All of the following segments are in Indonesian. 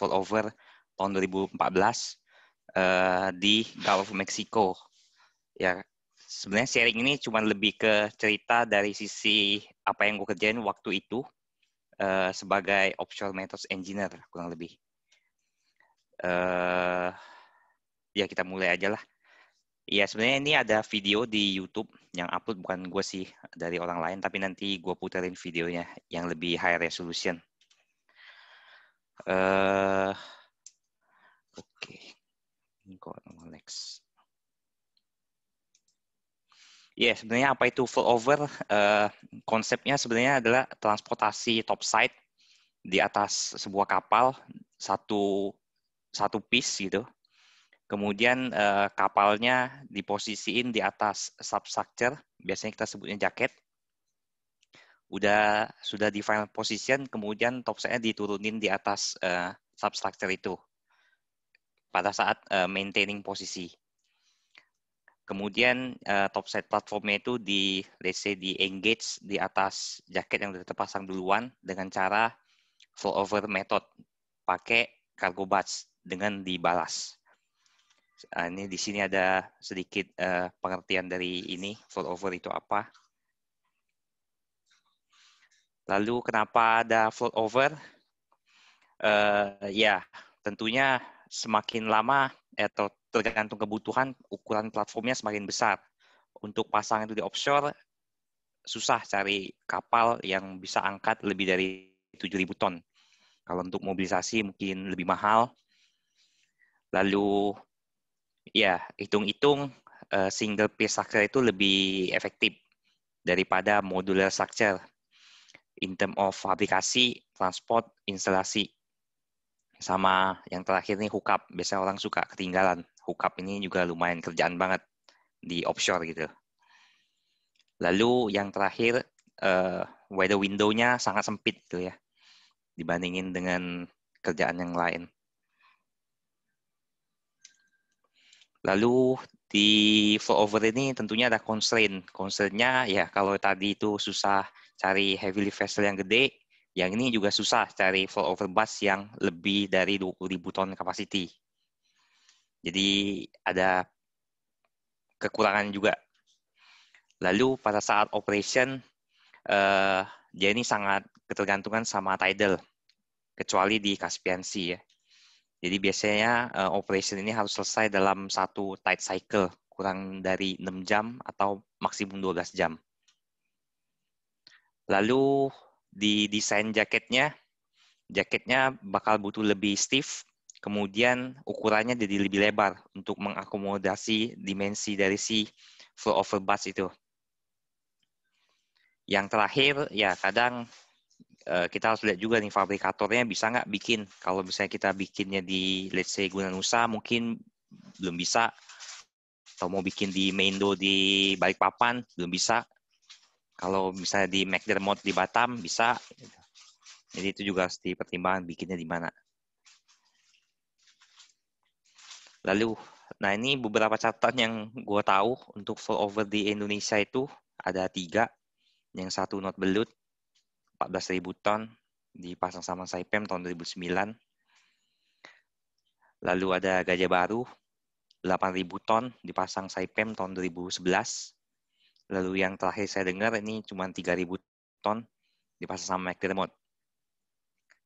over tahun 2014 uh, di Gulf of Mexico. Ya, sebenarnya sharing ini cuma lebih ke cerita dari sisi apa yang gue kerjain waktu itu uh, sebagai offshore methods engineer kurang lebih. Uh, ya kita mulai aja lah. Ya sebenarnya ini ada video di YouTube yang upload bukan gue sih dari orang lain, tapi nanti gue puterin videonya yang lebih high resolution. Uh, Oke, okay. kok next. Ya, yeah, sebenarnya apa itu full over? Uh, konsepnya sebenarnya adalah transportasi topside di atas sebuah kapal satu satu piece gitu Kemudian uh, kapalnya diposisiin di atas substructure, biasanya kita sebutnya jaket. Udah sudah di final position, kemudian topside diturunin di atas uh, substructure itu pada saat uh, maintaining posisi. Kemudian uh, topside platformnya itu di let's say di engage di atas jaket yang sudah terpasang duluan dengan cara flow over method pakai cargo batch dengan dibalas. Uh, ini di sini ada sedikit uh, pengertian dari ini float over itu apa. Lalu kenapa ada float over? Uh, ya, tentunya semakin lama atau tergantung kebutuhan ukuran platformnya semakin besar. Untuk pasang itu di offshore susah cari kapal yang bisa angkat lebih dari 7.000 ton. Kalau untuk mobilisasi mungkin lebih mahal. Lalu ya hitung-hitung uh, single piece structure itu lebih efektif daripada modular structure in term of aplikasi, transport, instalasi. Sama yang terakhir nih hookup. Biasanya orang suka ketinggalan. Hookup ini juga lumayan kerjaan banget di offshore gitu. Lalu yang terakhir, uh, weather window-nya sangat sempit gitu ya. Dibandingin dengan kerjaan yang lain. Lalu di flow over ini tentunya ada constraint. Constraint-nya ya kalau tadi itu susah cari heavy lift vessel yang gede, yang ini juga susah cari flow over bus yang lebih dari 20.000 ton capacity. Jadi ada kekurangan juga. Lalu pada saat operation, uh, dia ini sangat ketergantungan sama tidal, kecuali di Caspian Sea ya. Jadi biasanya uh, operation ini harus selesai dalam satu tight cycle, kurang dari 6 jam atau maksimum 12 jam. Lalu di desain jaketnya, jaketnya bakal butuh lebih stiff, kemudian ukurannya jadi lebih lebar untuk mengakomodasi dimensi dari si flow over bus itu. Yang terakhir, ya kadang Eh, kita harus lihat juga nih fabrikatornya bisa nggak bikin. Kalau misalnya kita bikinnya di let's say Guna Nusa mungkin belum bisa. Atau mau bikin di Meindo di Balikpapan belum bisa. Kalau misalnya di McDermott di Batam bisa. Jadi itu juga harus dipertimbangkan bikinnya di mana. Lalu, nah ini beberapa catatan yang gue tahu untuk full over di Indonesia itu ada tiga. Yang satu not belut, 14.000 ton dipasang sama Saipem tahun 2009. Lalu ada Gajah Baru 8.000 ton dipasang Saipem tahun 2011. Lalu yang terakhir saya dengar ini cuma 3.000 ton dipasang sama McDermott.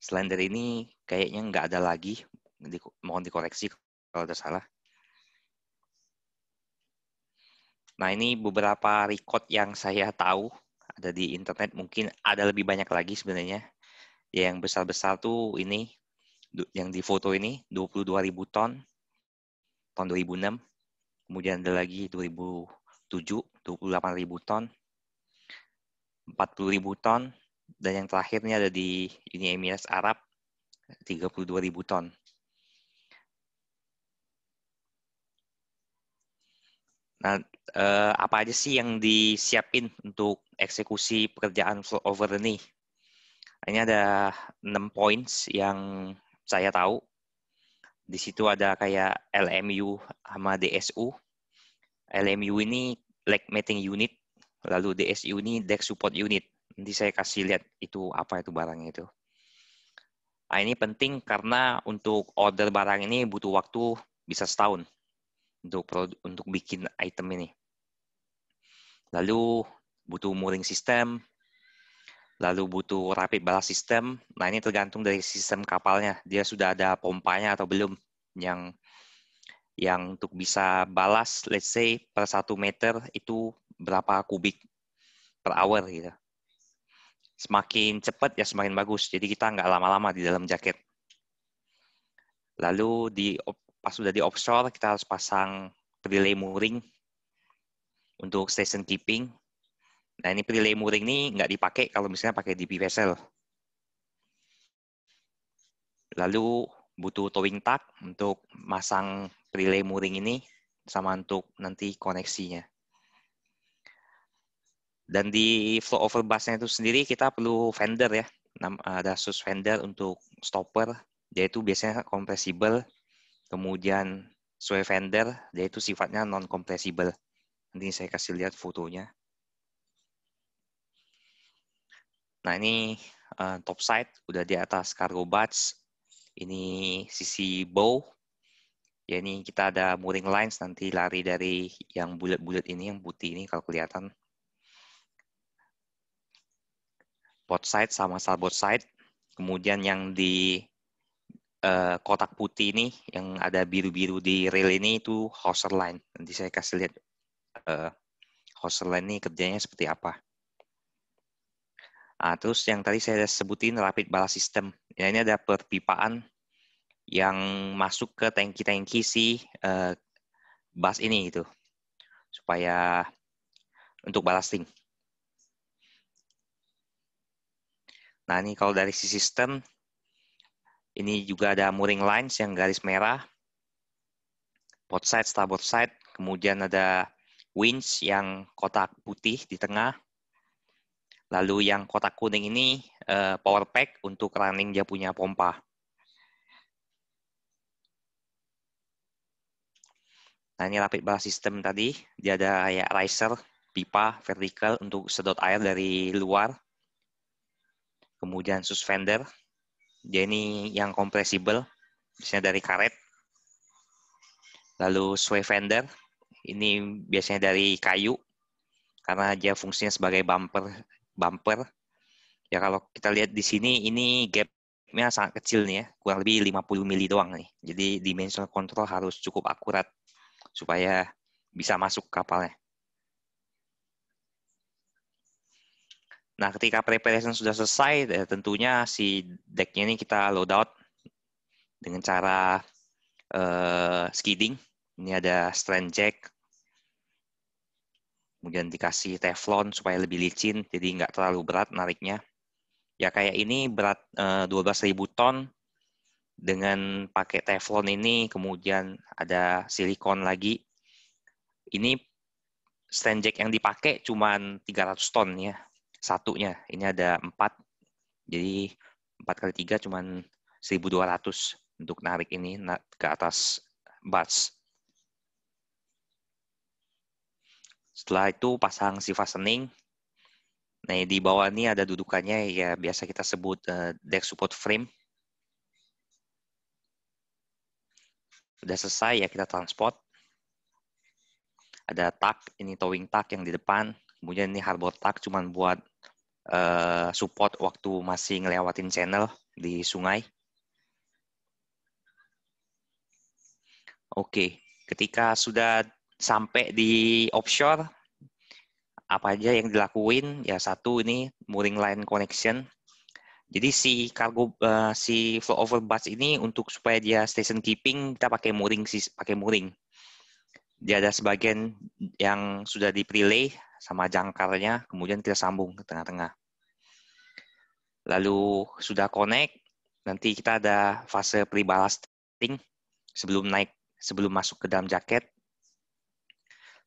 Selain dari ini kayaknya nggak ada lagi. mohon dikoreksi kalau ada salah. Nah ini beberapa record yang saya tahu ada di internet mungkin ada lebih banyak lagi sebenarnya. Ya, yang besar-besar tuh ini yang di foto ini 22.000 ton tahun 2006. Kemudian ada lagi 2007 28.000 ton. 40.000 ton dan yang terakhir ini ada di Uni Emirat Arab 32.000 ton. Nah, eh, apa aja sih yang disiapin untuk eksekusi pekerjaan flow over ini? Ini ada 6 points yang saya tahu. Di situ ada kayak LMU sama DSU. LMU ini leg mating unit, lalu DSU ini deck support unit. Nanti saya kasih lihat itu apa itu barangnya itu. Nah, ini penting karena untuk order barang ini butuh waktu bisa setahun untuk untuk bikin item ini. Lalu butuh mooring system, lalu butuh rapid balas system. Nah ini tergantung dari sistem kapalnya. Dia sudah ada pompanya atau belum yang yang untuk bisa balas, let's say per satu meter itu berapa kubik per hour gitu semakin cepat ya semakin bagus. Jadi kita nggak lama-lama di dalam jaket. Lalu di pas sudah di offshore kita harus pasang relay mooring untuk station keeping. Nah ini relay mooring ini nggak dipakai kalau misalnya pakai DP vessel. Lalu butuh towing tag untuk masang relay mooring ini sama untuk nanti koneksinya. Dan di flow over busnya itu sendiri kita perlu fender ya. Ada sus fender untuk stopper, dia itu biasanya kompresibel. Kemudian sway fender, dia itu sifatnya non kompresibel. Nanti saya kasih lihat fotonya. Nah ini uh, top side udah di atas cargo batch. Ini sisi bow. Ya ini kita ada mooring lines nanti lari dari yang bulat-bulat ini yang putih ini kalau kelihatan port side sama starboard side. Kemudian yang di uh, kotak putih ini, yang ada biru-biru di rail ini itu hauser line. Nanti saya kasih lihat uh, hauser line ini kerjanya seperti apa. Nah, terus yang tadi saya sebutin rapid balas system. Ya, ini ada perpipaan yang masuk ke tangki-tangki si uh, bus ini gitu. Supaya untuk ballasting. Nah, ini kalau dari si sistem, ini juga ada mooring lines yang garis merah, port side, starboard side, kemudian ada winch yang kotak putih di tengah, lalu yang kotak kuning ini uh, power pack untuk running dia punya pompa. Nah, ini rapid balas system tadi, dia ada ya riser, pipa vertikal untuk sedot air dari luar kemudian suspender, dia ini yang kompresibel, biasanya dari karet. Lalu sway fender, ini biasanya dari kayu, karena dia fungsinya sebagai bumper. bumper. Ya kalau kita lihat di sini, ini gapnya sangat kecil nih ya, kurang lebih 50 mili doang nih. Jadi dimensional control harus cukup akurat supaya bisa masuk kapalnya. Nah, ketika preparation sudah selesai, ya tentunya si decknya ini kita load out dengan cara uh, skidding. Ini ada strand jack, kemudian dikasih teflon supaya lebih licin, jadi nggak terlalu berat nariknya. Ya kayak ini berat uh, eh, 12.000 ton, dengan pakai teflon ini, kemudian ada silikon lagi. Ini stand jack yang dipakai cuma 300 ton ya, satunya. Ini ada empat. Jadi empat kali tiga cuman 1.200 untuk narik ini ke atas bus. Setelah itu pasang si fastening. Nah, di bawah ini ada dudukannya ya biasa kita sebut uh, deck support frame. Sudah selesai ya kita transport. Ada tak, ini towing tak yang di depan. Kemudian ini harbor tak cuman buat uh, support waktu masih ngelewatin channel di sungai. Oke, ketika sudah sampai di offshore, apa aja yang dilakuin? Ya satu ini mooring line connection. Jadi si cargo uh, si flow over bus ini untuk supaya dia station keeping kita pakai mooring pakai mooring. Dia ada sebagian yang sudah di prelay sama jangkarnya, kemudian kita sambung ke tengah-tengah. Lalu sudah connect, nanti kita ada fase pre-ballasting sebelum naik, sebelum masuk ke dalam jaket.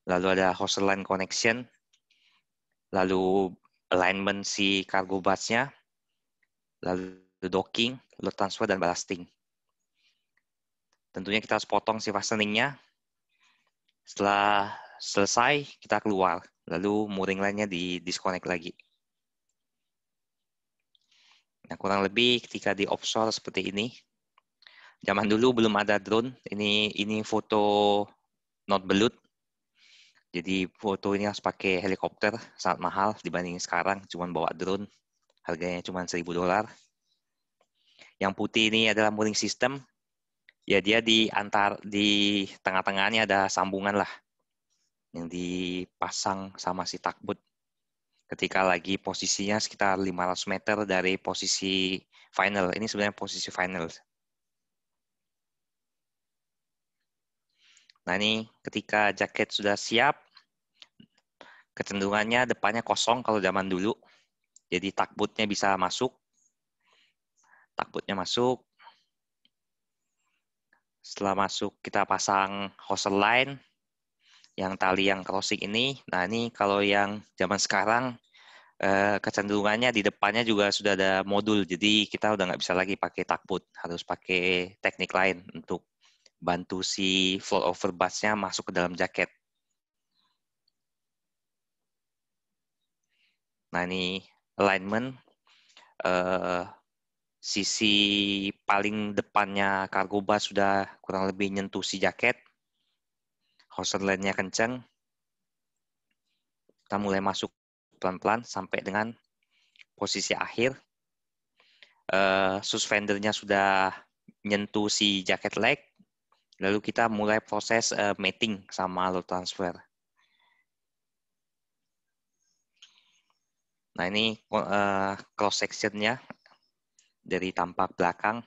Lalu ada hose line connection, lalu alignment si cargo busnya, lalu docking, load transfer, dan ballasting. Tentunya kita harus potong si fasteningnya. Setelah selesai, kita keluar. Lalu mooring lainnya di disconnect lagi. Nah, kurang lebih ketika di offshore seperti ini. Zaman dulu belum ada drone. Ini ini foto not belut. Jadi foto ini harus pakai helikopter, sangat mahal dibanding sekarang cuma bawa drone. Harganya cuma 1000 dolar. Yang putih ini adalah mooring system. Ya dia di antar di tengah-tengahnya ada sambungan lah yang dipasang sama si takbut ketika lagi posisinya sekitar 500 meter dari posisi final. Ini sebenarnya posisi final. Nah ini ketika jaket sudah siap, kecenderungannya depannya kosong kalau zaman dulu. Jadi takbutnya bisa masuk. Takbutnya masuk. Setelah masuk kita pasang hose line yang tali yang crossing ini. Nah ini kalau yang zaman sekarang eh, kecenderungannya di depannya juga sudah ada modul, jadi kita udah nggak bisa lagi pakai takbut, harus pakai teknik lain untuk bantu si float over busnya masuk ke dalam jaket. Nah ini alignment uh, sisi paling depannya cargo bus sudah kurang lebih nyentuh si jaket hose line-nya kencang, kita mulai masuk pelan-pelan sampai dengan posisi akhir. Uh, suspendernya sudah nyentuh si jaket leg, lalu kita mulai proses uh, mating sama load transfer. Nah ini uh, cross sectionnya dari tampak belakang.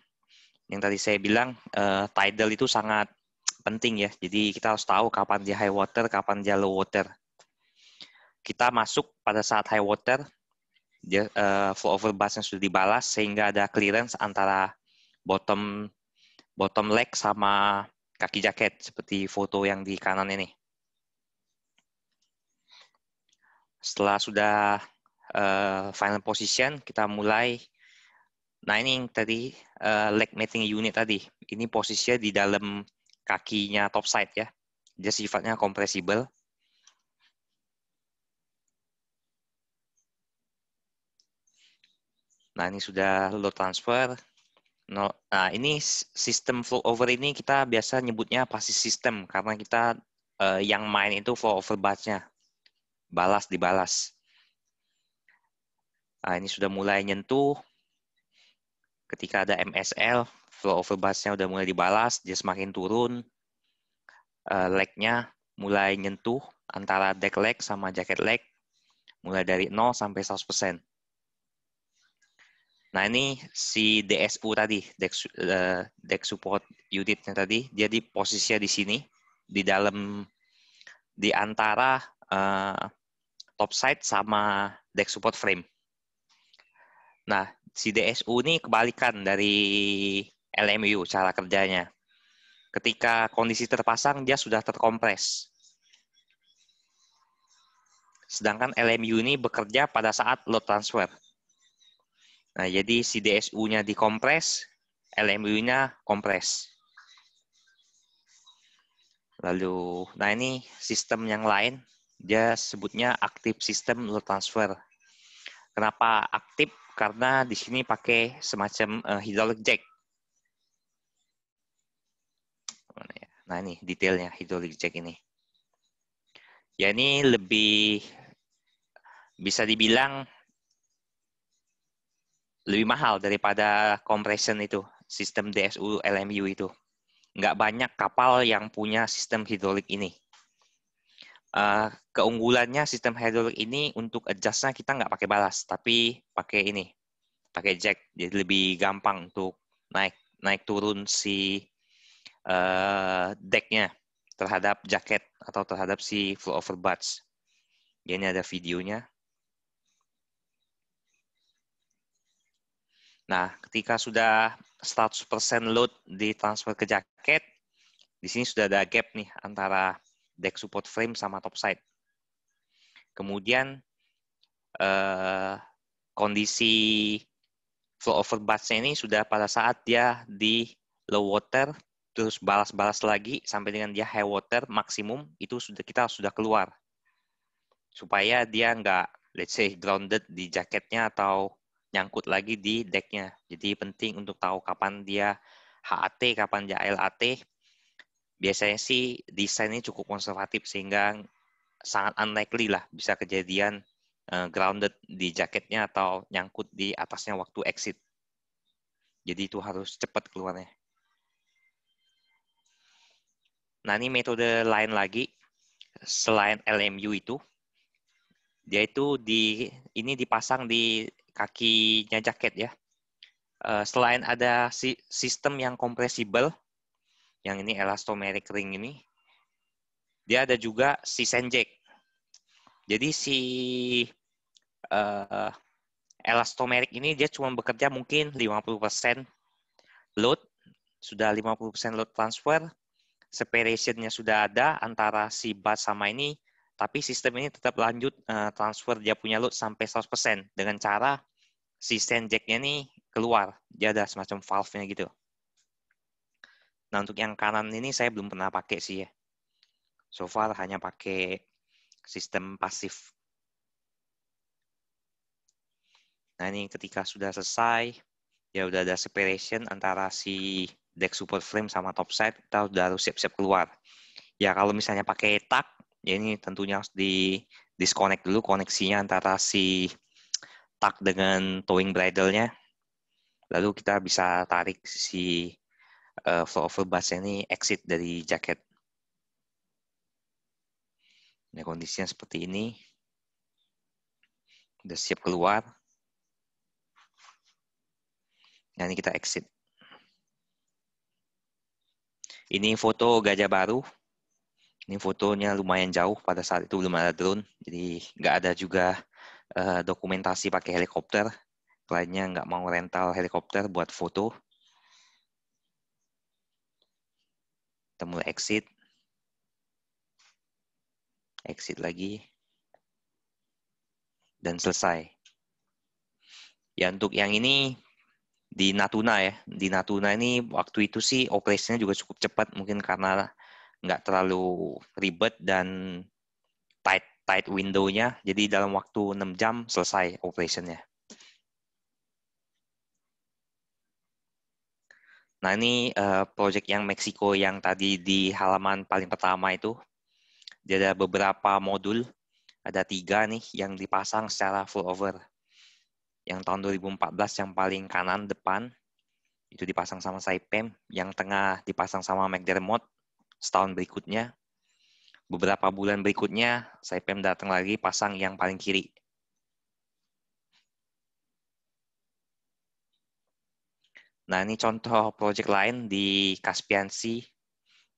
Yang tadi saya bilang uh, tidal itu sangat penting ya. Jadi kita harus tahu kapan dia high water, kapan dia low water. Kita masuk pada saat high water, dia uh, flow over yang sudah dibalas sehingga ada clearance antara bottom bottom leg sama kaki jaket seperti foto yang di kanan ini. Setelah sudah uh, final position, kita mulai. Nah ini yang tadi uh, leg mating unit tadi. Ini posisinya di dalam kakinya topside ya. Dia sifatnya kompresibel. Nah, ini sudah load transfer. Nah, ini sistem flow over ini kita biasa nyebutnya pasti sistem karena kita uh, yang main itu flow over batch-nya. Balas dibalas. Nah, ini sudah mulai nyentuh. Ketika ada MSL, flow over busnya udah mulai dibalas, dia semakin turun, uh, leg-nya mulai nyentuh antara deck leg sama jacket leg, mulai dari 0 sampai 100%. Nah ini si DSU tadi, deck, uh, deck support unitnya tadi, dia di posisinya di sini, di dalam, di antara uh, top side sama deck support frame. Nah, si DSU ini kebalikan dari LMU cara kerjanya. Ketika kondisi terpasang, dia sudah terkompres. Sedangkan LMU ini bekerja pada saat load transfer. Nah, jadi si DSU-nya dikompres, LMU-nya kompres. Lalu, nah ini sistem yang lain, dia sebutnya aktif sistem load transfer. Kenapa aktif? Karena di sini pakai semacam uh, hydraulic jack. Ya? Nah ini detailnya hydraulic jack ini. Ya ini lebih bisa dibilang lebih mahal daripada compression itu, sistem DSU LMU itu. Nggak banyak kapal yang punya sistem hidrolik ini. Uh, keunggulannya sistem hidrolik ini untuk adjustnya kita nggak pakai balas, tapi pakai ini, pakai jack, jadi lebih gampang untuk naik naik turun si uh, decknya terhadap jaket atau terhadap si flow over buds. Ini ada videonya. Nah, ketika sudah 100% load ditransfer ke jaket, di sini sudah ada gap nih antara deck support frame sama top side. Kemudian eh, kondisi flow over buds ini sudah pada saat dia di low water terus balas-balas lagi sampai dengan dia high water maksimum itu sudah kita sudah keluar supaya dia nggak let's say grounded di jaketnya atau nyangkut lagi di decknya. Jadi penting untuk tahu kapan dia HAT, kapan dia LAT. Biasanya sih desainnya cukup konservatif sehingga sangat unlikely lah bisa kejadian uh, grounded di jaketnya atau nyangkut di atasnya waktu exit. Jadi itu harus cepat keluarnya. Nah ini metode lain lagi selain LMU itu dia itu di ini dipasang di kakinya jaket ya. Uh, selain ada si, sistem yang kompresibel, yang ini elastomeric ring ini, dia ada juga si senjek. Jadi si uh, elastomeric ini dia cuma bekerja mungkin 50% load, sudah 50% load transfer, separation-nya sudah ada antara si bus sama ini, tapi sistem ini tetap lanjut uh, transfer dia punya load sampai 100% dengan cara si stand jack-nya ini keluar. Dia ada semacam valve-nya gitu. Nah, untuk yang kanan ini saya belum pernah pakai sih ya. So far hanya pakai sistem pasif. Nah, ini ketika sudah selesai, ya udah ada separation antara si deck support frame sama top side, kita udah harus siap-siap keluar. Ya kalau misalnya pakai tak, Ya ini tentunya harus di disconnect dulu koneksinya antara si tak dengan towing bridle-nya. Lalu kita bisa tarik si uh, flow over bus ini exit dari jaket. Nah, kondisinya seperti ini. Udah siap keluar. Nah, ini kita exit. Ini foto gajah baru ini fotonya lumayan jauh pada saat itu belum ada drone, jadi nggak ada juga uh, dokumentasi pakai helikopter. Kliennya nggak mau rental helikopter buat foto. Mulai exit. Exit lagi. Dan selesai. Ya untuk yang ini di Natuna ya. Di Natuna ini waktu itu sih operasinya juga cukup cepat mungkin karena nggak terlalu ribet dan tight tight window-nya. Jadi dalam waktu 6 jam selesai operation-nya. Nah ini uh, project yang Meksiko yang tadi di halaman paling pertama itu. Dia ada beberapa modul, ada tiga nih yang dipasang secara full over. Yang tahun 2014 yang paling kanan depan, itu dipasang sama Saipem. Yang tengah dipasang sama McDermott setahun berikutnya, beberapa bulan berikutnya, Saipem datang lagi pasang yang paling kiri. Nah, ini contoh project lain di Caspian Sea,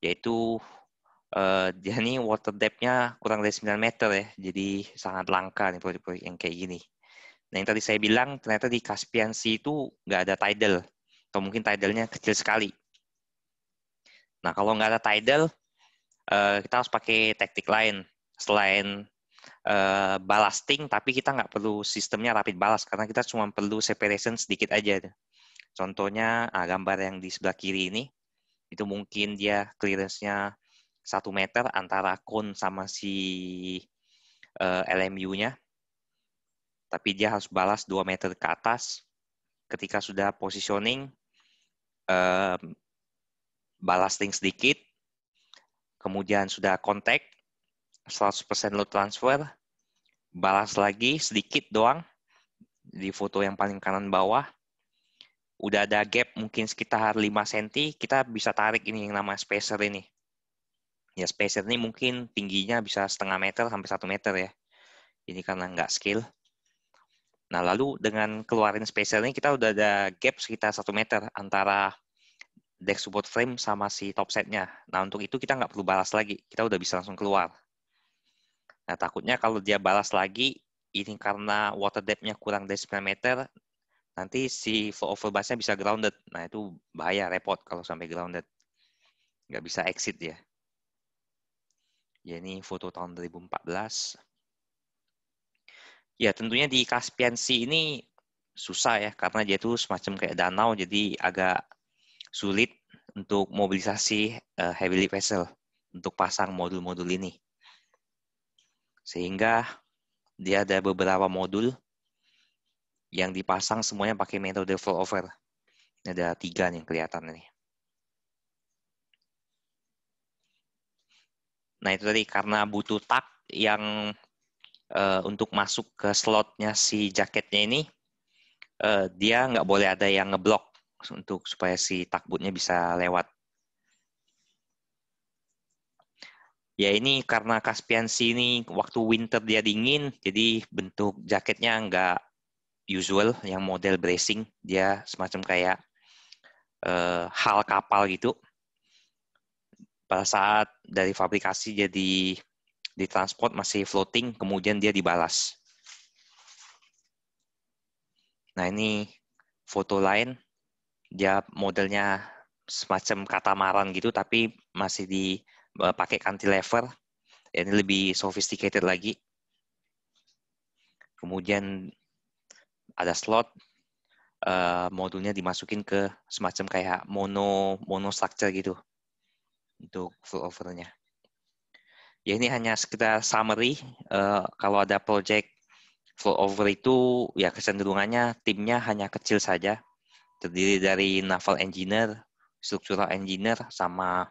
yaitu uh, ini water depth-nya kurang dari 9 meter ya, jadi sangat langka nih proyek-proyek yang kayak gini. Nah, yang tadi saya bilang, ternyata di Caspian Sea itu nggak ada tidal, atau mungkin tidalnya kecil sekali. Nah, kalau nggak ada tidal, uh, kita harus pakai taktik lain selain uh, ballasting, tapi kita nggak perlu sistemnya rapid ballast karena kita cuma perlu separation sedikit aja. Contohnya ah, gambar yang di sebelah kiri ini, itu mungkin dia clearance-nya satu meter antara cone sama si uh, eh, LMU-nya. Tapi dia harus balas 2 meter ke atas. Ketika sudah positioning, ballasting sedikit, kemudian sudah kontak, 100% load transfer, balas lagi sedikit doang, di foto yang paling kanan bawah, udah ada gap mungkin sekitar 5 cm, kita bisa tarik ini yang nama spacer ini. Ya spacer ini mungkin tingginya bisa setengah meter sampai satu meter ya. Ini karena nggak skill. Nah lalu dengan keluarin spacer ini kita udah ada gap sekitar satu meter antara deck support frame sama si top setnya. Nah, untuk itu kita nggak perlu balas lagi. Kita udah bisa langsung keluar. Nah, takutnya kalau dia balas lagi, ini karena water depth-nya kurang dari 9 meter, nanti si over bus-nya bisa grounded. Nah, itu bahaya, repot kalau sampai grounded. Nggak bisa exit ya. Ya, ini foto tahun 2014. Ya, tentunya di Caspian Sea ini susah ya, karena dia itu semacam kayak danau, jadi agak sulit untuk mobilisasi uh, heavy lift vessel untuk pasang modul-modul ini. Sehingga dia ada beberapa modul yang dipasang semuanya pakai metode flow over. Ada tiga nih kelihatan nih. Nah itu tadi karena butuh tak yang uh, untuk masuk ke slotnya si jaketnya ini, uh, dia nggak boleh ada yang ngeblok untuk supaya si takbutnya bisa lewat. Ya ini karena Caspian ini waktu winter dia dingin, jadi bentuk jaketnya nggak usual yang model bracing, dia semacam kayak uh, hal kapal gitu. Pada saat dari fabrikasi jadi ditransport masih floating, kemudian dia dibalas. Nah ini foto lain, dia modelnya semacam katamaran gitu, tapi masih di Eh, cantilever. Ini lebih sophisticated lagi. Kemudian ada slot, uh, modulnya dimasukin ke semacam kayak mono mono structure gitu untuk full overnya. Ya ini hanya sekitar summary. Uh, kalau ada project full over itu ya kecenderungannya timnya hanya kecil saja, terdiri dari naval engineer, structural engineer, sama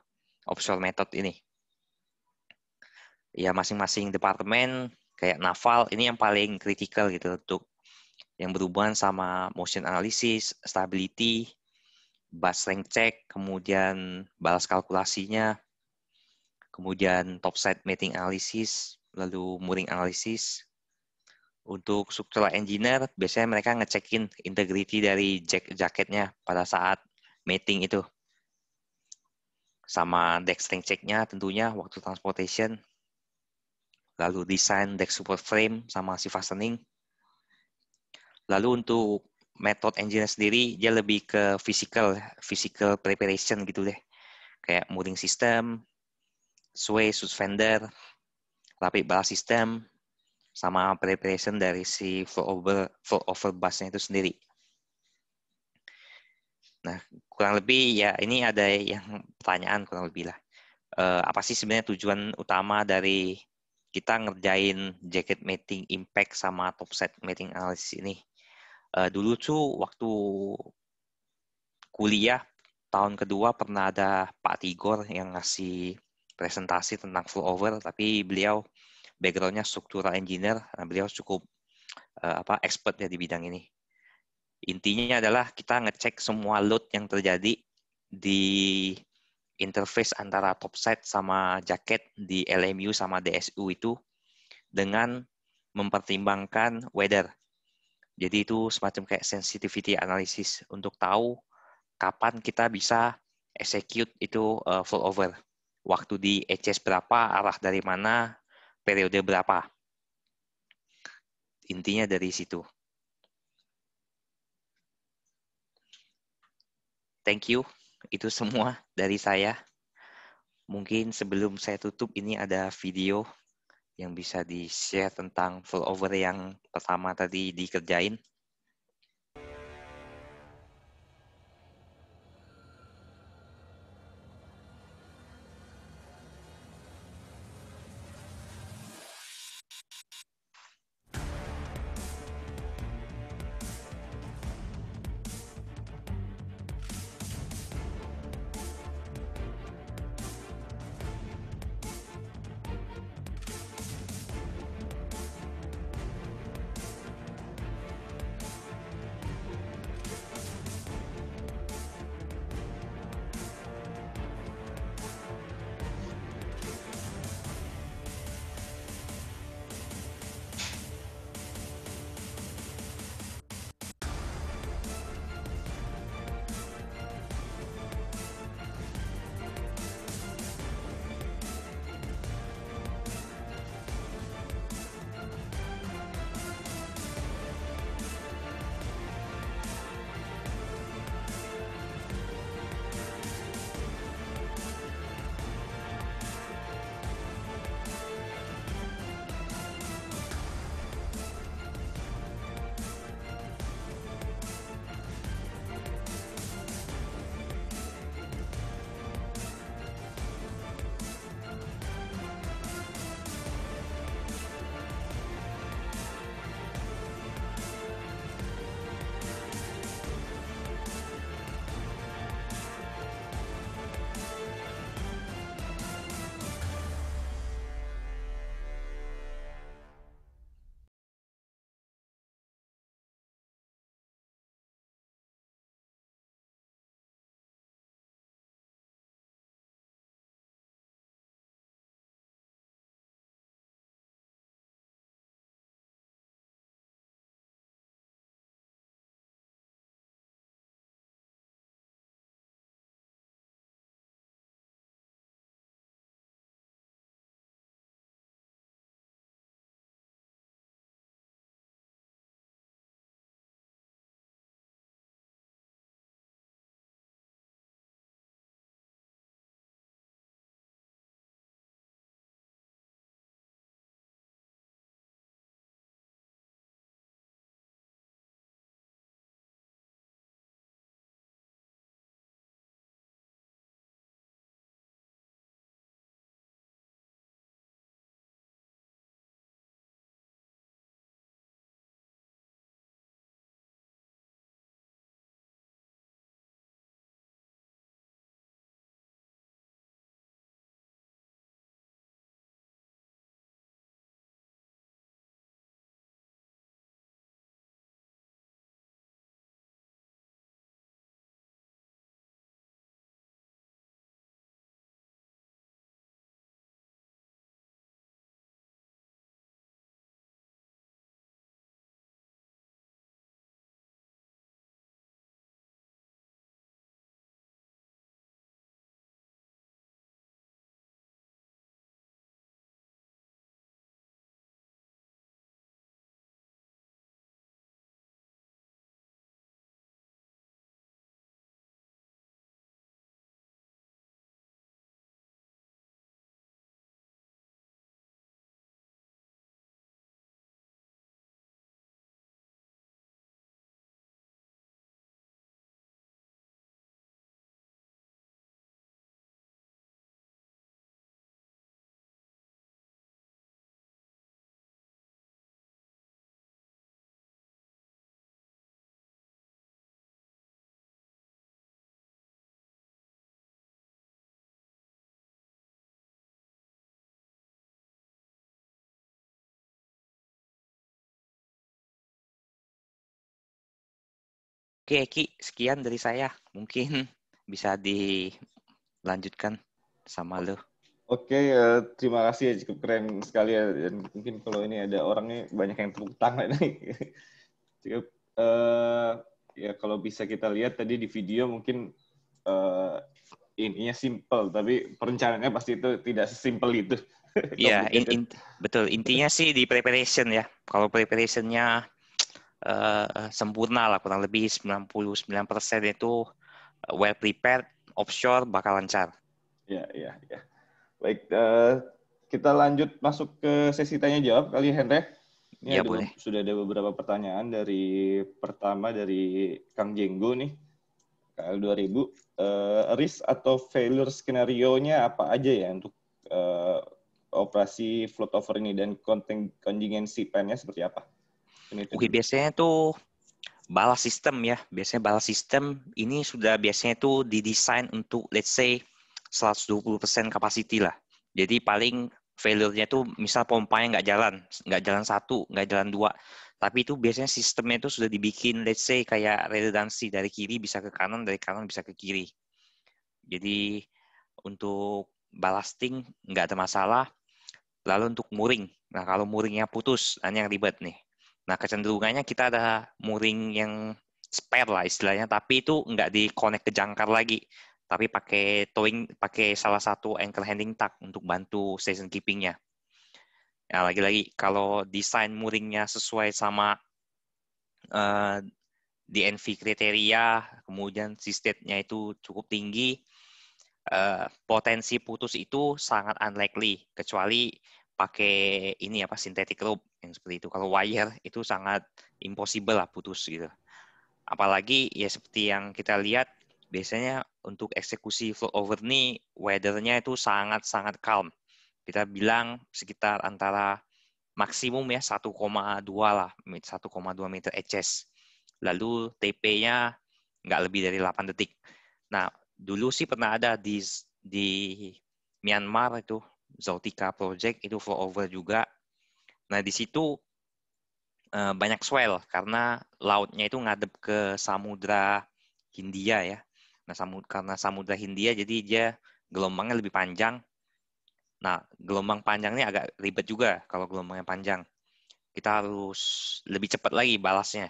offshore method ini. Ya masing-masing departemen kayak naval ini yang paling kritikal gitu untuk yang berhubungan sama motion analysis, stability, bus length check, kemudian balas kalkulasinya, kemudian topside mating analysis, lalu mooring analysis. Untuk structural engineer, biasanya mereka ngecekin integrity dari jack jaketnya pada saat mating itu sama deck strength check-nya tentunya waktu transportation, lalu desain deck support frame sama si fastening. Lalu untuk method engineer sendiri dia lebih ke physical, physical preparation gitu deh. Kayak mooring system, sway suspender, lapik bala system, sama preparation dari si flow over flow over busnya itu sendiri. Nah, kurang lebih ya ini ada yang pertanyaan kurang lebih lah. Uh, apa sih sebenarnya tujuan utama dari kita ngerjain jacket mating impact sama topset mating analysis ini? Uh, dulu tuh waktu kuliah tahun kedua pernah ada Pak Tigor yang ngasih presentasi tentang flow over, tapi beliau backgroundnya struktural engineer, nah beliau cukup uh, apa expert ya di bidang ini. Intinya adalah kita ngecek semua load yang terjadi di interface antara topside sama jaket di LMU sama DSU itu dengan mempertimbangkan weather. Jadi itu semacam kayak sensitivity analysis untuk tahu kapan kita bisa execute itu uh, full over. Waktu di HS berapa, arah dari mana, periode berapa. Intinya dari situ. Thank you. Itu semua dari saya. Mungkin sebelum saya tutup ini ada video yang bisa di-share tentang full over yang pertama tadi dikerjain. Oke, Ki, sekian dari saya. Mungkin bisa dilanjutkan sama lo. Oke, uh, terima kasih ya, cukup keren sekali ya. Dan mungkin kalau ini ada orangnya banyak yang tepuk tangan cukup, uh, ya kalau bisa kita lihat tadi di video mungkin uh, ininya simple, tapi perencanaannya pasti itu tidak sesimpel itu. Iya, in, in, betul. Intinya sih di preparation ya. Kalau preparationnya uh, sempurna lah kurang lebih 99% itu eh, well prepared offshore bakal lancar. Ya, ya, ya. Baik, uh, kita lanjut masuk ke sesi tanya jawab kali Henry. Ini ya, ada, boleh. sudah ada beberapa pertanyaan dari pertama dari Kang Jenggo nih. KL 2000 uh, risk atau failure skenario-nya apa aja ya untuk uh, operasi float over ini dan contingency plan-nya seperti apa? Oke, biasanya tuh balas sistem ya. Biasanya balas sistem ini sudah biasanya tuh didesain untuk let's say 120% capacity lah. Jadi paling failure-nya tuh misal pompanya nggak jalan, nggak jalan satu, nggak jalan dua. Tapi itu biasanya sistemnya itu sudah dibikin let's say kayak redundancy dari kiri bisa ke kanan, dari kanan bisa ke kiri. Jadi untuk ballasting nggak ada masalah. Lalu untuk mooring, nah kalau mooringnya putus, ini yang ribet nih. Nah, kecenderungannya kita ada mooring yang spare lah istilahnya, tapi itu nggak di connect ke jangkar lagi, tapi pakai towing, pakai salah satu anchor handling tag untuk bantu station keepingnya. Ya, lagi-lagi kalau desain mooringnya sesuai sama uh, eh, DNV kriteria, kemudian si state-nya itu cukup tinggi, uh, potensi putus itu sangat unlikely, kecuali pakai ini apa synthetic rope yang seperti itu. Kalau wire itu sangat impossible lah putus gitu. Apalagi ya seperti yang kita lihat biasanya untuk eksekusi over ini weathernya itu sangat-sangat calm. Kita bilang sekitar antara maksimum ya 1,2 lah, 1,2 meter HS. Lalu TP-nya nggak lebih dari 8 detik. Nah, dulu sih pernah ada di di Myanmar itu Zautika Project itu over juga Nah, di situ uh, banyak swell karena lautnya itu ngadep ke Samudra Hindia ya. Nah, samud karena Samudra Hindia jadi dia gelombangnya lebih panjang. Nah, gelombang panjangnya agak ribet juga kalau gelombangnya panjang. Kita harus lebih cepat lagi balasnya.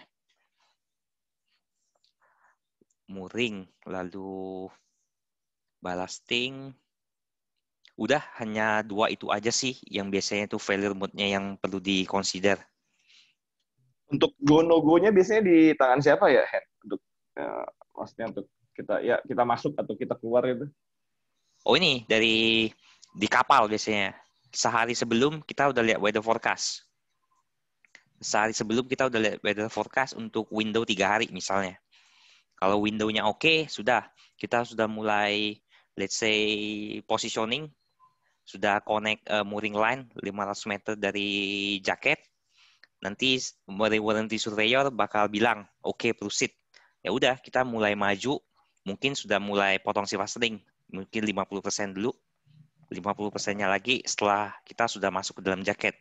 Mooring, lalu ballasting, udah hanya dua itu aja sih yang biasanya itu failure mode-nya yang perlu di-consider. Untuk go no go-nya biasanya di tangan siapa ya, Hen? Untuk ya, maksudnya untuk kita ya kita masuk atau kita keluar itu. Oh ini dari di kapal biasanya. Sehari sebelum kita udah lihat weather forecast. Sehari sebelum kita udah lihat weather forecast untuk window tiga hari misalnya. Kalau window-nya oke, okay, sudah kita sudah mulai let's say positioning sudah connect uh, mooring line 500 meter dari jaket, nanti warranty surveyor bakal bilang, oke okay, proceed. Ya udah, kita mulai maju, mungkin sudah mulai potong si fastening, mungkin 50% dulu, 50%-nya lagi setelah kita sudah masuk ke dalam jaket.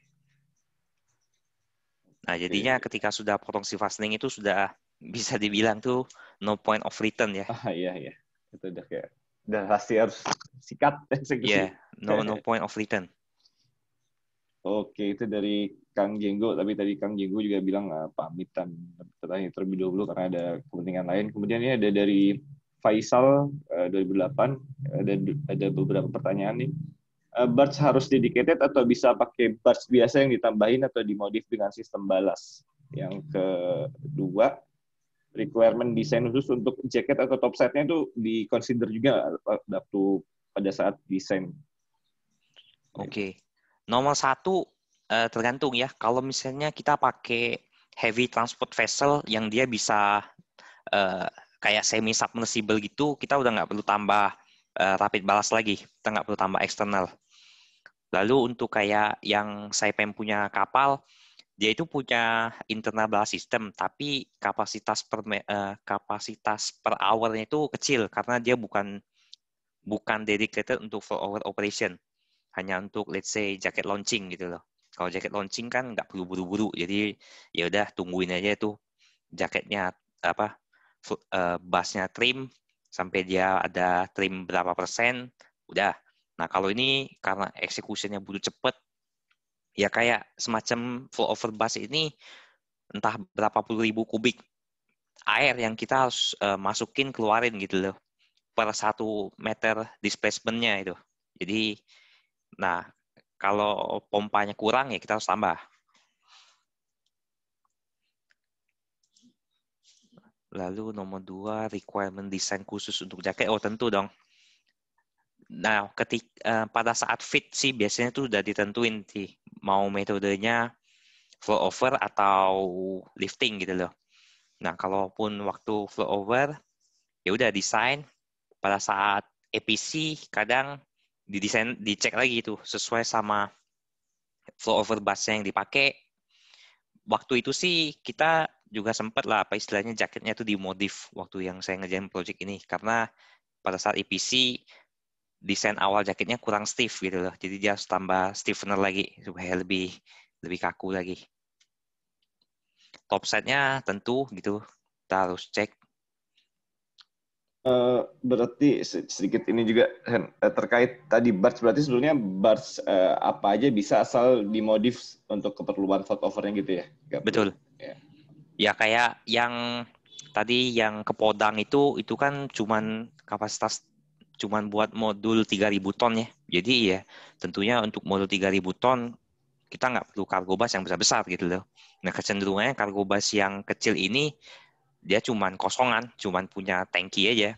Nah, jadinya okay. ketika sudah potong si fastening itu sudah bisa dibilang tuh no point of return ya. Ah, iya, iya. Itu udah kayak udah pasti harus sikat eksekusi. Yeah, no no point of return. Oke, itu dari Kang Jenggo. Tapi tadi Kang Jenggo juga bilang uh, pamitan tertanya terlebih dahulu karena ada kepentingan lain. Kemudian ini ada dari Faisal uh, 2008. Ada ada beberapa pertanyaan nih. Uh, Barts harus dedicated atau bisa pakai Barts biasa yang ditambahin atau dimodif dengan sistem balas? Yang kedua, requirement desain khusus untuk jaket atau top setnya itu di consider juga waktu pada saat desain. Oke, okay. nomor satu uh, tergantung ya. Kalau misalnya kita pakai heavy transport vessel yang dia bisa uh, kayak semi submersible gitu, kita udah nggak perlu tambah uh, rapid ballast lagi. Kita nggak perlu tambah eksternal. Lalu untuk kayak yang saya pengen punya kapal, dia itu punya internal ballast system, tapi kapasitas per uh, kapasitas per hour-nya itu kecil karena dia bukan bukan dedicated untuk full hour operation, hanya untuk let's say jaket launching gitu loh. Kalau jaket launching kan nggak perlu buru-buru, jadi ya udah tungguin aja tuh jaketnya apa uh, busnya trim sampai dia ada trim berapa persen, udah. Nah kalau ini karena eksekusinya butuh cepet, ya kayak semacam flow over bus ini entah berapa puluh ribu kubik air yang kita harus uh, masukin keluarin gitu loh per satu meter displacementnya itu. Jadi, nah kalau pompanya kurang ya kita harus tambah. Lalu nomor dua, requirement desain khusus untuk jaket. Oh tentu dong. Nah, ketik uh, pada saat fit sih biasanya tuh udah ditentuin sih mau metodenya flow over atau lifting gitu loh. Nah, kalaupun waktu flow over ya udah desain pada saat EPC kadang didesain dicek lagi itu sesuai sama flow over busnya yang dipakai. Waktu itu sih kita juga sempat lah apa istilahnya jaketnya itu dimodif waktu yang saya ngerjain project ini karena pada saat EPC desain awal jaketnya kurang stiff gitu loh. Jadi dia harus tambah stiffener lagi supaya lebih lebih kaku lagi. Top setnya tentu gitu. Kita harus cek. Uh, berarti sedikit ini juga uh, terkait tadi bars berarti sebetulnya bars uh, apa aja bisa asal dimodif untuk keperluan foto overnya gitu ya? Gak Betul. Ya. Ya kayak yang tadi yang ke Podang itu itu kan cuman kapasitas cuman buat modul 3000 ton ya. Jadi ya tentunya untuk modul 3000 ton kita nggak perlu kargo bus yang besar-besar gitu loh. Nah kecenderungannya kargo bus yang kecil ini dia cuman kosongan, cuman punya tangki aja.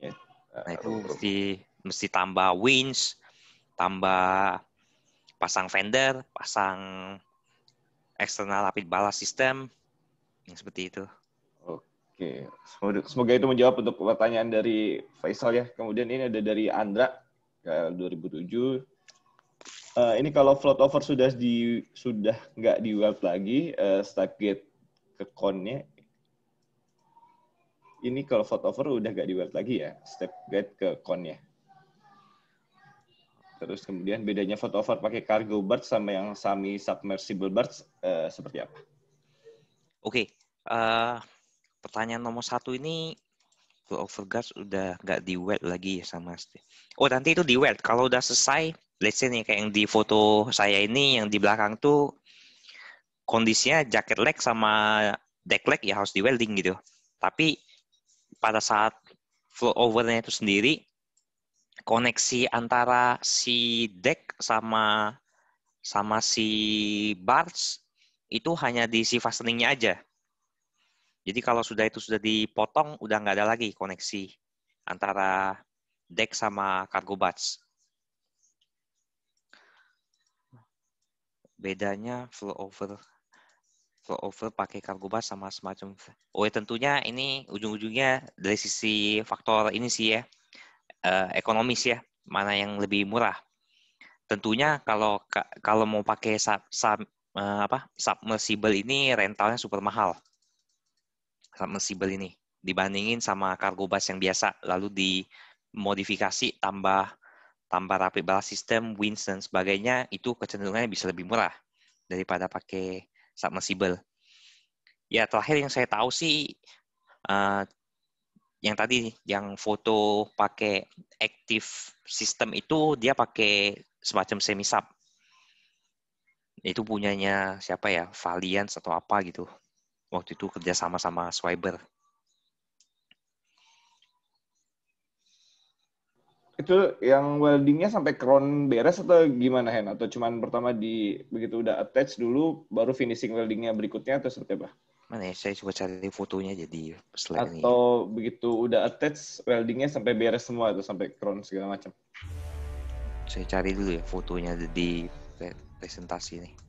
Ya. Nah itu mesti mesti tambah winch, tambah pasang fender, pasang eksternal rapid ballast system, yang seperti itu. Oke, semoga, semoga itu menjawab untuk pertanyaan dari Faisal ya. Kemudian ini ada dari Andra, 2007. Uh, eh, ini kalau float over sudah di sudah nggak di weld lagi, uh, step gate ke konnya. Ini kalau float over udah nggak di weld lagi ya, step gate ke konnya. Terus kemudian bedanya float over pakai cargo bird sama yang sami submersible birds uh, seperti apa? Oke, uh, pertanyaan nomor satu ini flow overgas udah nggak di weld lagi ya sama Steve. Oh nanti itu di weld. Kalau udah selesai, let's say nih kayak yang di foto saya ini yang di belakang tuh kondisinya jaket leg sama deck leg ya harus di welding gitu. Tapi pada saat flow overnya itu sendiri, koneksi antara si deck sama sama si bars itu hanya di si fasteningnya aja. Jadi kalau sudah itu sudah dipotong, udah nggak ada lagi koneksi antara deck sama cargo bus. Bedanya flow over flow over pakai cargo bus sama semacam oh ya tentunya ini ujung-ujungnya dari sisi faktor ini sih ya eh, ekonomis ya mana yang lebih murah tentunya kalau kalau mau pakai sub, sub, uh, apa submersible ini rentalnya super mahal. Submersible ini. Dibandingin sama cargo bus yang biasa lalu dimodifikasi tambah tambah rapid ballast system, winds dan sebagainya itu kecenderungannya bisa lebih murah daripada pakai submersible. Ya terakhir yang saya tahu sih uh, yang tadi yang foto pakai active system itu dia pakai semacam semi sub itu punyanya siapa ya? Valiant atau apa gitu waktu itu kerja sama sama Swiber itu yang weldingnya sampai crown beres atau gimana Hen atau cuman pertama di begitu udah attach dulu baru finishing weldingnya berikutnya atau seperti apa mana ya saya coba cari fotonya jadi slide atau ini. begitu udah attach weldingnya sampai beres semua atau sampai crown segala macam saya cari dulu ya fotonya di presentasi nih.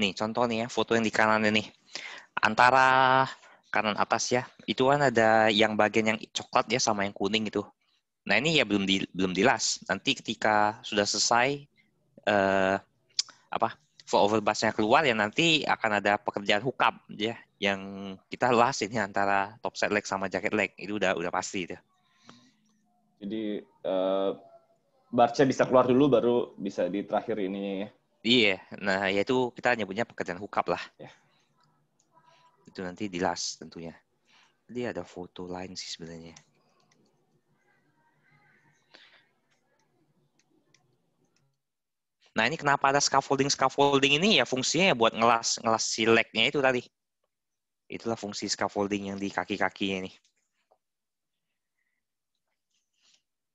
Nih, contoh nih ya, foto yang di kanan ini. Antara kanan atas ya, itu kan ada yang bagian yang coklat ya sama yang kuning itu. Nah ini ya belum di, belum dilas. Nanti ketika sudah selesai uh, apa flow over busnya keluar ya nanti akan ada pekerjaan hookup ya yang kita las ini antara top set leg sama jacket leg itu udah udah pasti itu. Jadi uh, barca bisa keluar dulu baru bisa di terakhir ini ya. Iya, nah yaitu kita nyebutnya pekerjaan hookup lah. Ya. Itu nanti dilas tentunya. Jadi ada foto lain sih sebenarnya. Nah ini kenapa ada scaffolding scaffolding ini ya fungsinya ya buat ngelas ngelas si legnya itu tadi. Itulah fungsi scaffolding yang di kaki-kakinya ini.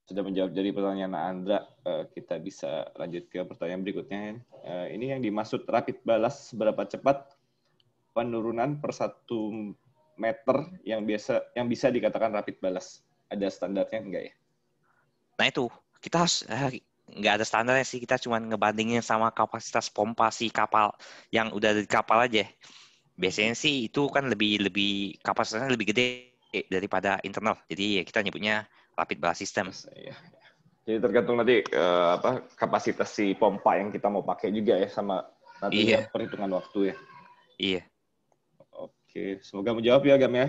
Sudah menjawab dari pertanyaan Andra, eh, kita bisa lanjut ke pertanyaan berikutnya. Eh, ini yang dimaksud rapid balas seberapa cepat penurunan per satu meter yang biasa yang bisa dikatakan rapid balas. Ada standarnya enggak ya? Nah itu kita harus eh, nggak ada standarnya sih kita cuma ngebandingin sama kapasitas pompa si kapal yang udah di kapal aja biasanya sih itu kan lebih lebih kapasitasnya lebih gede daripada internal jadi ya kita nyebutnya rapid blast system iya. jadi tergantung nanti uh, apa kapasitas si pompa yang kita mau pakai juga ya sama nanti iya. perhitungan waktu ya iya oke semoga menjawab ya Gam ya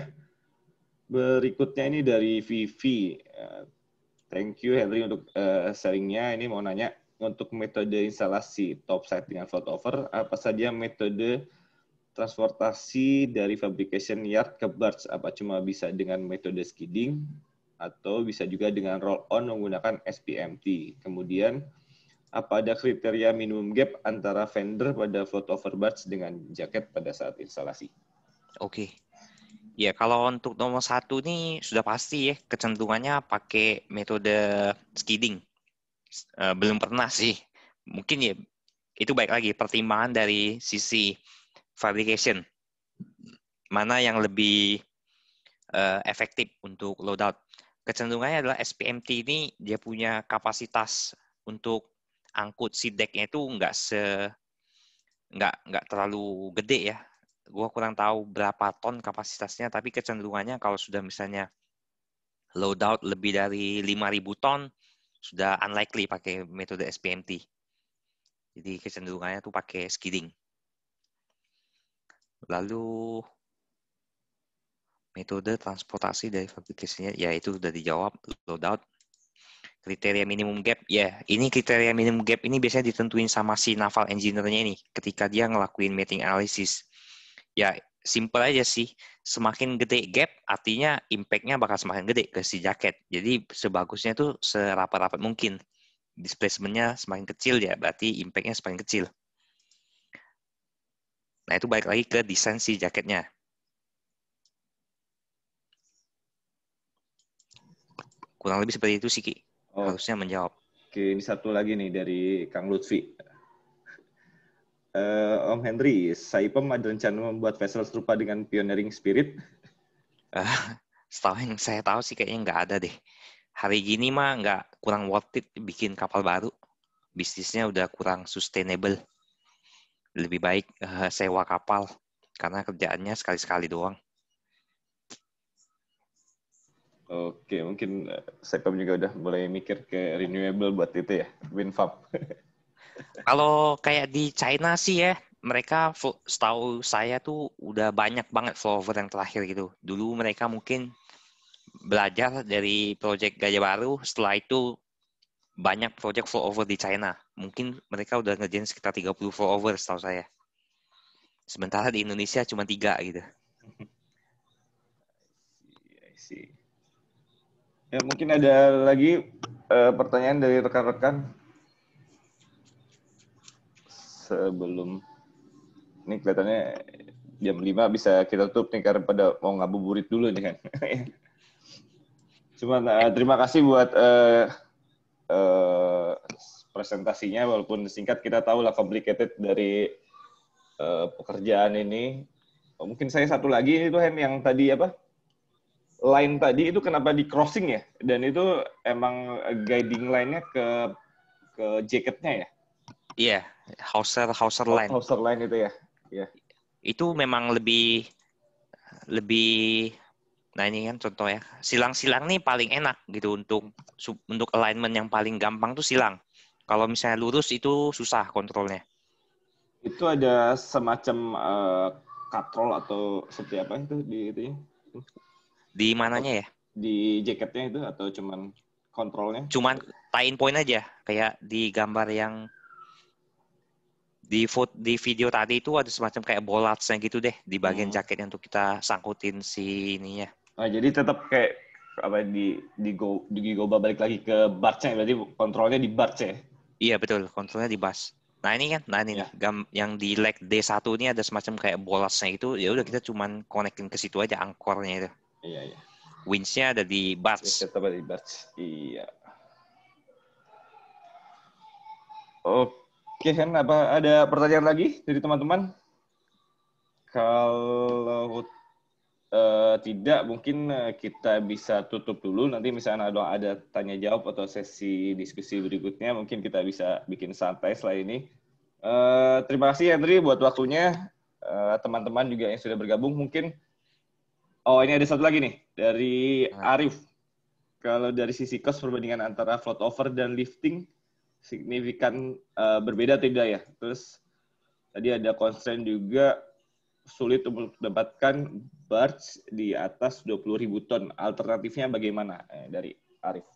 berikutnya ini dari Vivi uh, Thank you Henry untuk uh, sharingnya. Ini mau nanya untuk metode instalasi topside dengan float over, apa saja metode transportasi dari fabrication yard ke barge? Apa cuma bisa dengan metode skidding atau bisa juga dengan roll on menggunakan SPMT? Kemudian apa ada kriteria minimum gap antara vendor pada float over barge dengan jaket pada saat instalasi? Oke. Okay. Ya, kalau untuk nomor satu nih sudah pasti ya kecenderungannya pakai metode skidding. Uh, belum pernah sih. Mungkin ya itu baik lagi pertimbangan dari sisi fabrication. Mana yang lebih uh, efektif untuk loadout. Kecenderungannya adalah SPMT ini dia punya kapasitas untuk angkut si decknya itu nggak se nggak nggak terlalu gede ya gue kurang tahu berapa ton kapasitasnya, tapi kecenderungannya kalau sudah misalnya loadout lebih dari 5.000 ton, sudah unlikely pakai metode SPMT. Jadi kecenderungannya tuh pakai skidding. Lalu metode transportasi dari fabrikasinya, ya itu sudah dijawab, loadout. Kriteria minimum gap, ya ini kriteria minimum gap ini biasanya ditentuin sama si naval engineer-nya ini ketika dia ngelakuin mating analysis ya simple aja sih. Semakin gede gap, artinya impact-nya bakal semakin gede ke si jaket. Jadi sebagusnya tuh serapat-rapat mungkin. Displacement-nya semakin kecil ya, berarti impact-nya semakin kecil. Nah itu balik lagi ke desain si jaketnya. Kurang lebih seperti itu sih, Ki. Oh. Harusnya menjawab. Oke, ini satu lagi nih dari Kang Lutfi uh, Om Henry, Saipem ada rencana membuat vessel serupa dengan Pioneering Spirit? Uh, setahu yang saya tahu sih kayaknya nggak ada deh. Hari gini mah nggak kurang worth it bikin kapal baru. Bisnisnya udah kurang sustainable. Lebih baik uh, sewa kapal karena kerjaannya sekali-sekali doang. Oke, mungkin Saipem juga udah mulai mikir ke renewable buat itu ya, wind farm. Kalau kayak di China sih ya, mereka setahu saya tuh udah banyak banget follower yang terakhir gitu. Dulu mereka mungkin belajar dari project Gajah Baru, setelah itu banyak project follower di China. Mungkin mereka udah ngerjain sekitar 30 follower setahu saya. Sementara di Indonesia cuma tiga gitu. Ya, mungkin ada lagi uh, pertanyaan dari rekan-rekan sebelum ini kelihatannya jam 5 bisa kita tutup nih karena pada mau ngabuburit dulu nih kan. Cuman uh, terima kasih buat uh, uh, presentasinya walaupun singkat kita tahu lah complicated dari uh, pekerjaan ini. Oh, mungkin saya satu lagi itu Hen yang tadi apa? Line tadi itu kenapa di crossing ya? Dan itu emang guiding line-nya ke ke jaketnya ya? Iya, Hauser Hauser line. Hauser line itu ya. Iya. Itu memang lebih lebih Nah ini kan contoh ya. Silang-silang nih paling enak gitu untuk untuk alignment yang paling gampang tuh silang. Kalau misalnya lurus itu susah kontrolnya. Itu ada semacam uh, katrol atau seperti apa itu di itu ya? Di mananya ya? Di jaketnya itu atau cuman kontrolnya? Cuman tie point aja kayak di gambar yang di foto, di video tadi itu ada semacam kayak bolatsnya gitu deh di bagian hmm. jaketnya untuk kita sangkutin si ininya. Nah, jadi tetap kayak apa di di go di go balik lagi ke barsnya berarti kontrolnya di bars ya? Iya betul, kontrolnya di bars. Nah ini kan, nah ini ya. gam, yang di leg D1 ini ada semacam kayak bolasnya itu, ya udah kita cuman connectin ke situ aja angkornya itu. Iya iya. Winch-nya ada di bars. Tetap ada di bars. Iya. Oke. Kan, apa ada pertanyaan lagi dari teman-teman? Kalau uh, tidak, mungkin uh, kita bisa tutup dulu. Nanti misalnya ada, ada tanya jawab atau sesi diskusi berikutnya, mungkin kita bisa bikin santai setelah ini. Uh, terima kasih Henry buat waktunya. Teman-teman uh, juga yang sudah bergabung, mungkin. Oh ini ada satu lagi nih dari Arif. Kalau dari sisi cost perbandingan antara float over dan lifting, signifikan uh, berbeda tidak ya. Terus tadi ada constraint juga sulit untuk mendapatkan barge di atas 20.000 ton. Alternatifnya bagaimana eh, dari Arif?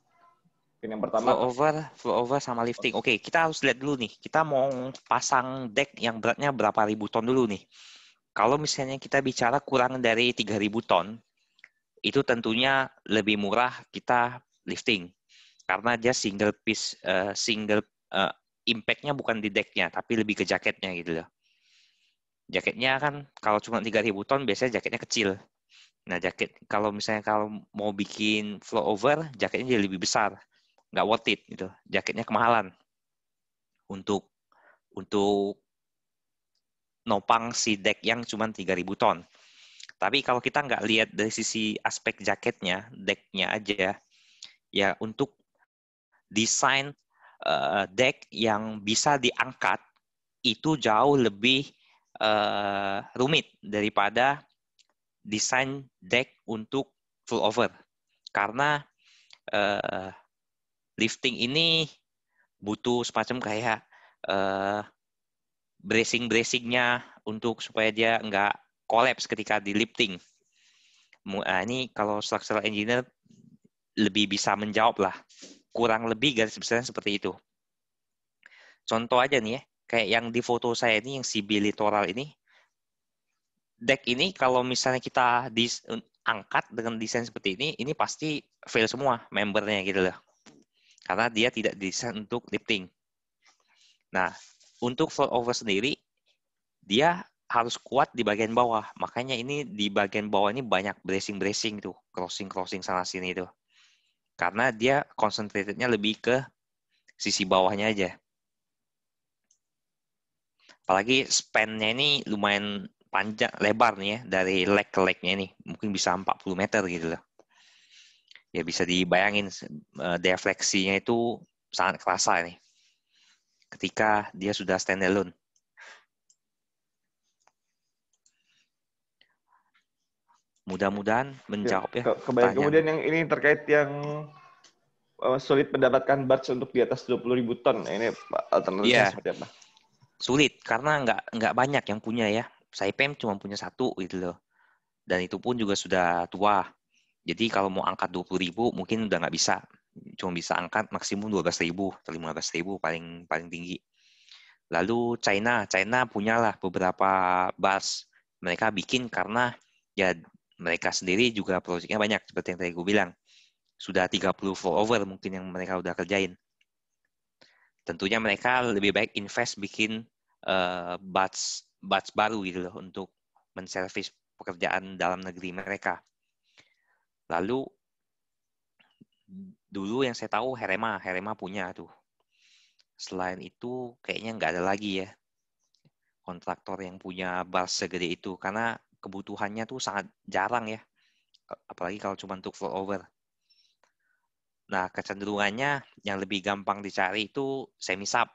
Yang pertama flow over, flow over sama lifting. Oke, okay, kita harus lihat dulu nih. Kita mau pasang deck yang beratnya berapa ribu ton dulu nih. Kalau misalnya kita bicara kurang dari 3.000 ton, itu tentunya lebih murah kita lifting karena dia single piece uh, single uh, impact-nya bukan di deck-nya tapi lebih ke jaketnya gitu loh. Jaketnya kan kalau cuma 3000 ton biasanya jaketnya kecil. Nah, jaket kalau misalnya kalau mau bikin flow over, jaketnya jadi lebih besar. Nggak worth it gitu. Jaketnya kemahalan. Untuk untuk nopang si deck yang cuma 3000 ton. Tapi kalau kita nggak lihat dari sisi aspek jaketnya, decknya aja, ya untuk desain uh, deck yang bisa diangkat itu jauh lebih uh, rumit daripada desain deck untuk full over karena uh, lifting ini butuh semacam kayak uh, bracing bracingnya untuk supaya dia nggak kolaps ketika di lifting. Nah, ini kalau structural engineer lebih bisa menjawab lah kurang lebih garis besarnya seperti itu. Contoh aja nih ya, kayak yang di foto saya ini, yang si bilitoral ini, deck ini kalau misalnya kita diangkat dengan desain seperti ini, ini pasti fail semua membernya gitu loh. Karena dia tidak desain untuk lifting. Nah, untuk float over sendiri, dia harus kuat di bagian bawah. Makanya ini di bagian bawah ini banyak bracing-bracing tuh, crossing-crossing sana sini tuh. Karena dia concentratednya lebih ke sisi bawahnya aja. Apalagi span-nya ini lumayan panjang, lebar nih ya, dari leg ke leg-nya ini. Mungkin bisa 40 meter gitu loh. Ya bisa dibayangin eh, defleksinya itu sangat kerasa nih. Ketika dia sudah standalone. Mudah-mudahan menjawab ya. ya Kemudian, kemudian yang ini terkait yang uh, sulit mendapatkan batch untuk di atas 20 ribu ton. Ini alternatifnya yeah. seperti apa? Sulit karena nggak nggak banyak yang punya ya. Saya pem cuma punya satu gitu loh. Dan itu pun juga sudah tua. Jadi kalau mau angkat 20 ribu mungkin udah nggak bisa. Cuma bisa angkat maksimum 12 ribu atau 15 ribu paling paling tinggi. Lalu China, China punyalah beberapa bus mereka bikin karena ya mereka sendiri juga proyeknya banyak seperti yang tadi gue bilang. Sudah 30 flow over mungkin yang mereka udah kerjain. Tentunya mereka lebih baik invest bikin uh, batch batch baru gitu loh untuk menservis pekerjaan dalam negeri mereka. Lalu dulu yang saya tahu Herema, Herema punya tuh. Selain itu kayaknya nggak ada lagi ya kontraktor yang punya bus segede itu karena kebutuhannya tuh sangat jarang ya. Apalagi kalau cuma untuk flow over. Nah, kecenderungannya yang lebih gampang dicari itu semi sub.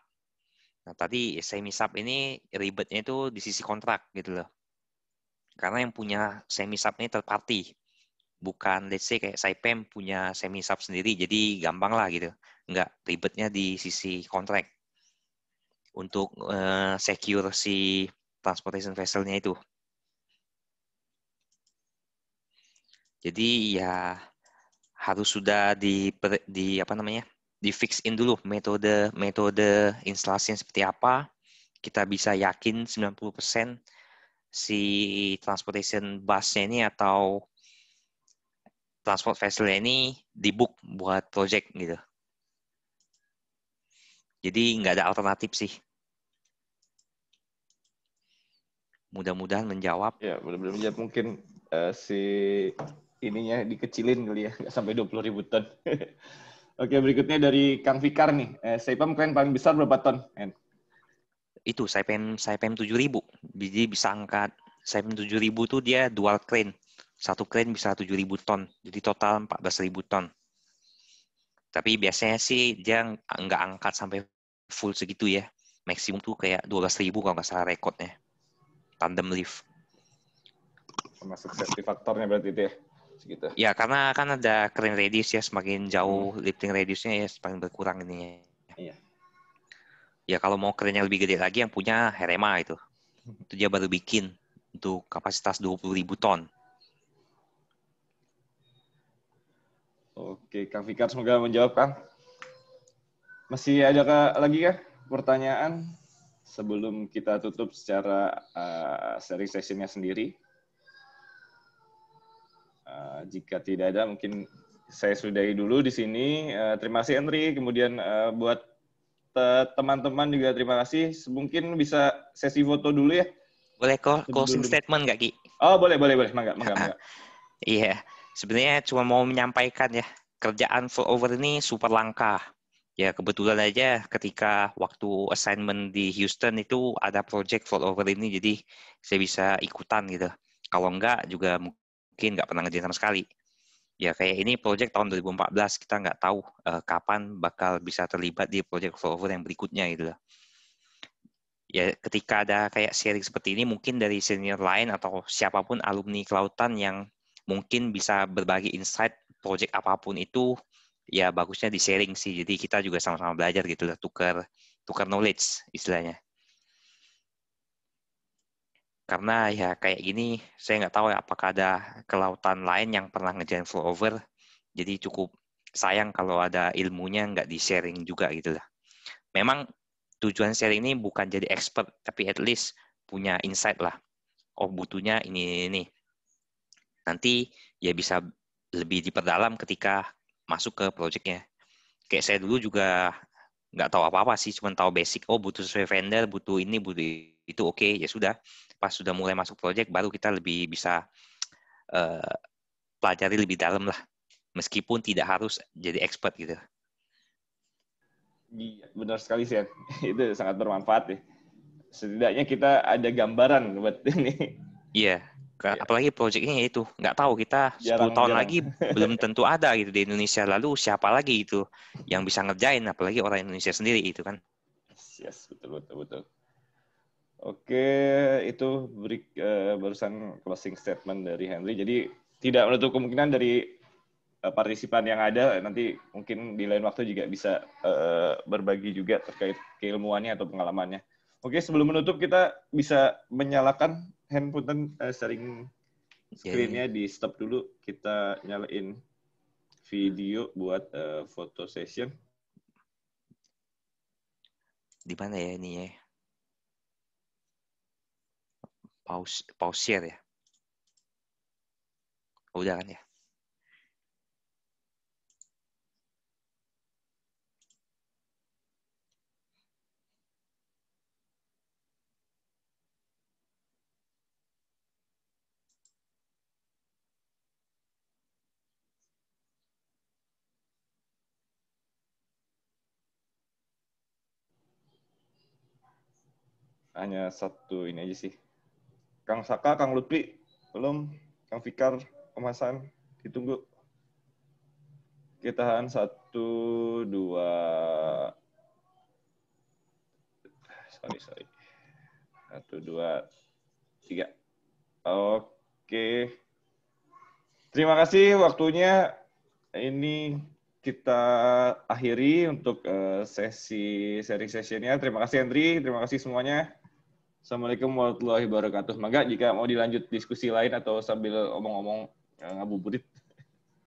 Nah, tadi semi sub ini ribetnya itu di sisi kontrak gitu loh. Karena yang punya semi sub ini third party. Bukan let's say kayak Saipem punya semi sub sendiri jadi gampang lah gitu. Nggak ribetnya di sisi kontrak untuk uh, secure si transportation vesselnya itu. Jadi ya harus sudah di di apa namanya di fix in dulu metode metode instalasi seperti apa. Kita bisa yakin 90% si transportation busnya ini atau transport vessel ini dibook buat project gitu. Jadi nggak ada alternatif sih. Mudah-mudahan menjawab. Ya, mudah-mudahan menjawab. Mungkin uh, si ininya dikecilin kali ya, nggak sampai 20 ribu ton. Oke, berikutnya dari Kang Fikar nih. Eh, Saipem kalian paling besar berapa ton? En? Itu Saipem Saipem 7000. Jadi bisa angkat Saipem 7000 tuh dia dual crane satu crane bisa 7.000 ton, jadi total 14.000 ton. Tapi biasanya sih dia nggak angkat sampai full segitu ya. Maksimum tuh kayak 12.000 kalau nggak salah rekodnya. Tandem lift. Masuk safety faktornya berarti itu ya? Segitu. Ya, karena kan ada crane radius ya, semakin jauh hmm. lifting radiusnya ya semakin berkurang ini. Iya. Ya kalau mau crane yang lebih gede lagi yang punya Herema itu. Itu dia baru bikin untuk kapasitas 20.000 ton. Oke, Kang Fikar semoga menjawab, Kang. Masih ada lagi kah pertanyaan sebelum kita tutup secara uh, sharing sessionnya sendiri? Uh, jika tidak ada, mungkin saya sudahi dulu di sini. Uh, terima kasih Henry. Kemudian uh, buat teman-teman juga terima kasih. Mungkin bisa sesi foto dulu ya. Boleh kok closing dulu. statement nggak Ki? Oh boleh boleh boleh, mangga mangga mangga. Iya sebenarnya cuma mau menyampaikan ya kerjaan full over ini super langka. Ya kebetulan aja ketika waktu assignment di Houston itu ada project full over ini jadi saya bisa ikutan gitu. Kalau enggak juga mungkin nggak pernah ngerjain sama sekali. Ya kayak ini project tahun 2014 kita nggak tahu uh, kapan bakal bisa terlibat di project full over yang berikutnya gitu. Ya ketika ada kayak sharing seperti ini mungkin dari senior lain atau siapa pun alumni kelautan yang mungkin bisa berbagi insight project apa pun itu ya bagusnya di sharing sih. Jadi kita juga sama-sama belajar gitu lah tukar tukar knowledge istilahnya. Karena ya kayak gini saya nggak tahu ya apakah ada kelautan lain yang pernah ngejalan flow over jadi cukup sayang kalau ada ilmunya nggak di sharing juga gitu lah. Memang tujuan sharing ini bukan jadi expert tapi at least punya insight lah. Oh butuhnya ini ini nanti ya bisa lebih diperdalam ketika masuk ke projectnya. Kayak saya dulu juga nggak tahu apa-apa sih, cuma tahu basic. Oh butuh sesuai vendor, butuh ini, butuh itu, oke okay, ya sudah. Pas sudah mulai masuk project, baru kita lebih bisa uh, pelajari lebih dalam lah. Meskipun tidak harus jadi expert gitu. Iya, benar sekali sih. Itu sangat bermanfaat ya. Setidaknya kita ada gambaran buat ini. Iya. Yeah. Apalagi proyeknya itu nggak tahu kita jarang, 10 tahun jarang. lagi belum tentu ada gitu di Indonesia. Lalu siapa lagi itu yang bisa ngerjain apalagi orang Indonesia sendiri itu kan. Yes, betul betul betul. Oke, itu beri, uh, barusan closing statement dari Henry. Jadi tidak menutup kemungkinan dari uh, partisipan yang ada nanti mungkin di lain waktu juga bisa uh, berbagi juga terkait keilmuannya atau pengalamannya. Oke, sebelum menutup kita bisa menyalakan handphone uh, sharing screen-nya di stop dulu. Kita nyalain video buat uh, foto session. Di mana ya ini ya? Pause, pause share ya? Udah kan ya? Hanya satu ini aja sih. Kang Saka, Kang Lutfi, belum. Kang Fikar, kemasan, ditunggu. Kita tahan satu, dua, sorry, sorry. Satu, dua, tiga. Oke. Terima kasih waktunya. Ini kita akhiri untuk uh, sesi sharing sessionnya. Terima kasih Andri, terima kasih semuanya. Assalamualaikum warahmatullahi wabarakatuh. Mangga jika mau dilanjut diskusi lain atau sambil omong-omong uh, ngabuburit